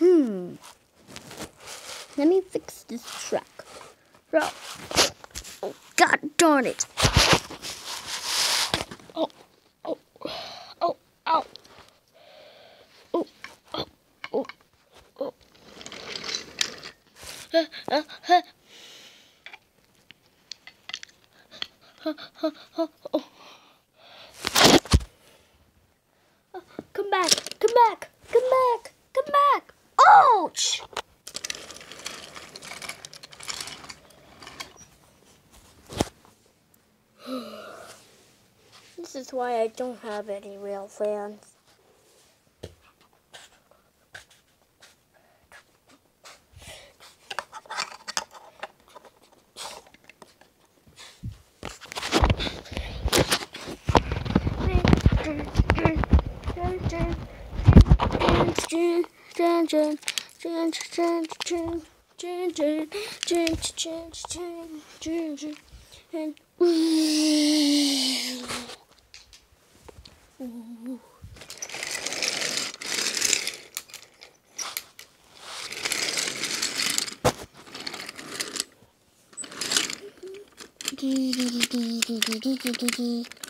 let me fix this track. Oh, God darn it. Oh, oh, oh, ow. Oh, oh, oh, oh. Uh, uh, uh. Oh. Uh, Come back, come back, come back, come back. Ouch! This is why I don't have any real fans. Jin, Jin, Jin, Jin, Jin, Jin, Jin, Jin, Jin, Jin, Jin, Jin, and ooh. Dee dee dee dee dee dee dee dee dee.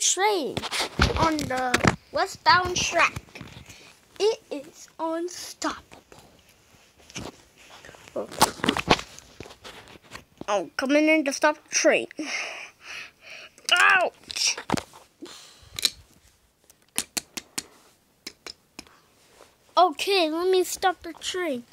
train on the westbound track. It is unstoppable. Oh, oh coming in to stop the train. Ouch! Okay, let me stop the train.